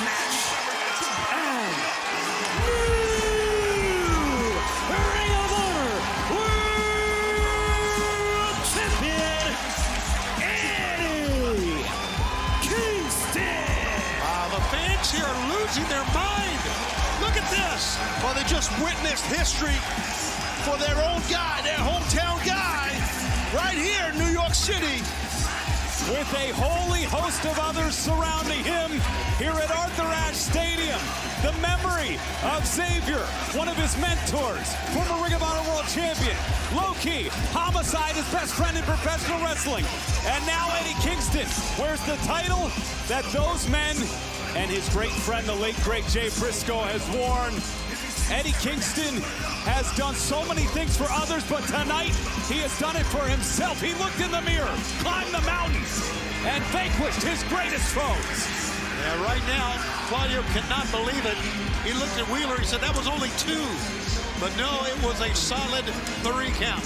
match. And new Ring of Honor World Champion, Eddie Kingston. Wow, the fans here are losing their mind. Look at this. Well, they just witnessed history for their own guy, their hometown guy, right here in New York City. With a holy host of others surrounding here at Arthur Ashe Stadium. The memory of Xavier, one of his mentors, former Ring of Honor World Champion, Low-Ki, Homicide, his best friend in professional wrestling, and now Eddie Kingston wears the title that those men and his great friend, the late great Jay Briscoe, has worn Eddie Kingston has done so many things for others, but tonight he has done it for himself. He looked in the mirror, climbed the mountains, and vanquished his greatest foes. Yeah, right now, Claudio cannot believe it. He looked at Wheeler, he said that was only two. But no, it was a solid three count.